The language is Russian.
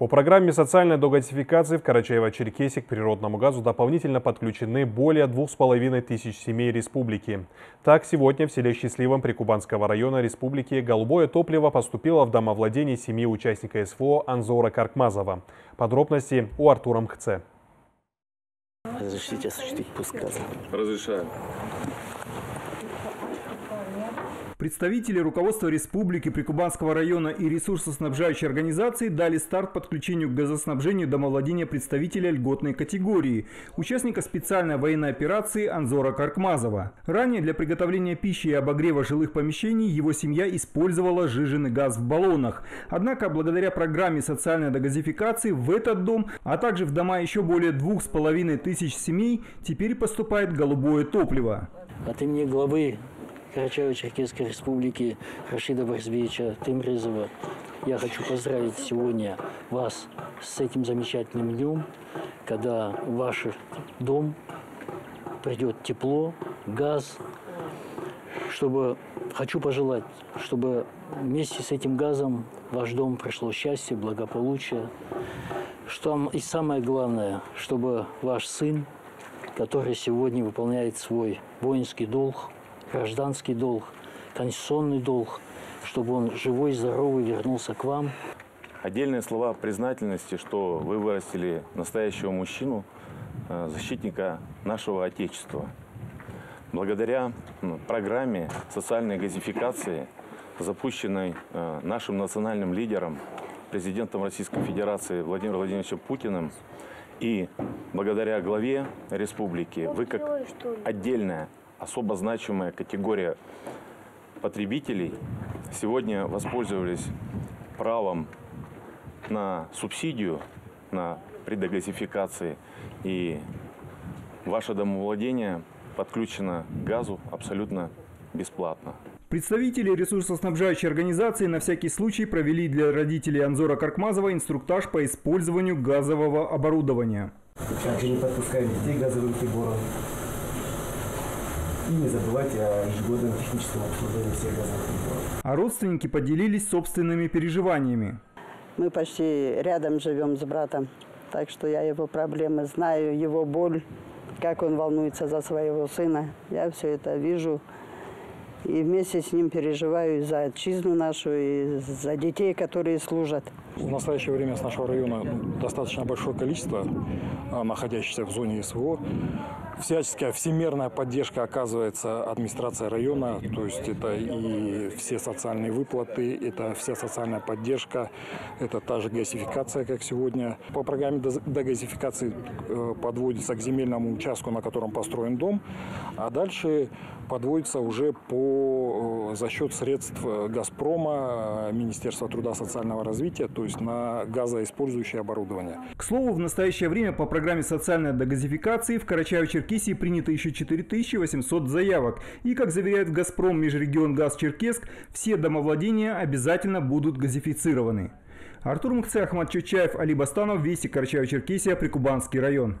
По программе социальной догазификации в Карачаево-Черкесии к природному газу дополнительно подключены более двух с половиной тысяч семей республики. Так, сегодня в селе Счастливом Прикубанского района республики голубое топливо поступило в домовладение семьи участника СФО Анзора Каркмазова. Подробности у Артура Мхце. Разрешите осуществить пуск газа. Разрешаю. Представители руководства республики, Прикубанского района и ресурсоснабжающей организации дали старт подключению к газоснабжению домовладения представителя льготной категории, участника специальной военной операции Анзора Каркмазова. Ранее для приготовления пищи и обогрева жилых помещений его семья использовала жиженый газ в баллонах. Однако, благодаря программе социальной догазификации в этот дом, а также в дома еще более двух с половиной тысяч семей, теперь поступает голубое топливо. От имени главы Карачаево-Черкесской республики Рашида Барзбеевича Тымрезова я хочу поздравить сегодня вас с этим замечательным днем, когда в ваш дом придет тепло, газ, чтобы хочу пожелать, чтобы вместе с этим газом в ваш дом пришло счастье, благополучие, что и самое главное, чтобы ваш сын, который сегодня выполняет свой воинский долг, гражданский долг, конституционный долг, чтобы он живой, здоровый вернулся к вам. Отдельные слова признательности, что вы вырастили настоящего мужчину, э, защитника нашего Отечества. Благодаря программе социальной газификации, запущенной э, нашим национальным лидером, президентом Российской Федерации Владимиром Владимировичем Путиным, и благодаря главе республики, вы как отдельная особо значимая категория потребителей сегодня воспользовались правом на субсидию, на предогазификации. И ваше домовладение подключено к газу абсолютно бесплатно. Представители ресурсоснабжающей организации на всякий случай провели для родителей Анзора Каркмазова инструктаж по использованию газового оборудования. Также не подпускаем детей газовым прибором. И не забывайте о ежегодном техническом обслуживании всех газовых приборов. А родственники поделились собственными переживаниями. Мы почти рядом живем с братом, так что я его проблемы знаю, его боль, как он волнуется за своего сына. Я все это вижу и вместе с ним переживаю за отчизну нашу и за детей, которые служат. В настоящее время с нашего района достаточно большое количество а, находящихся в зоне СВО. Всяческая всемирная поддержка оказывается администрация района, то есть это и все социальные выплаты, это вся социальная поддержка, это та же газификация, как сегодня. По программе дегазификации э, подводится к земельному участку, на котором построен дом, а дальше подводится уже по, э, за счет средств «Газпрома», Министерства труда и социального развития, то есть на газоиспользующее оборудование. К слову, в настоящее время по программе социальной дегазификации в Карачаево-Черкесии принято еще 4800 заявок. И, как заверяет «Газпром» Межрегион Газ Черкесск, все домовладения обязательно будут газифицированы. Артур Мухце, Ахмад Чучаев, Али Бастанов, Вести, Карачаево-Черкесия, Прикубанский район.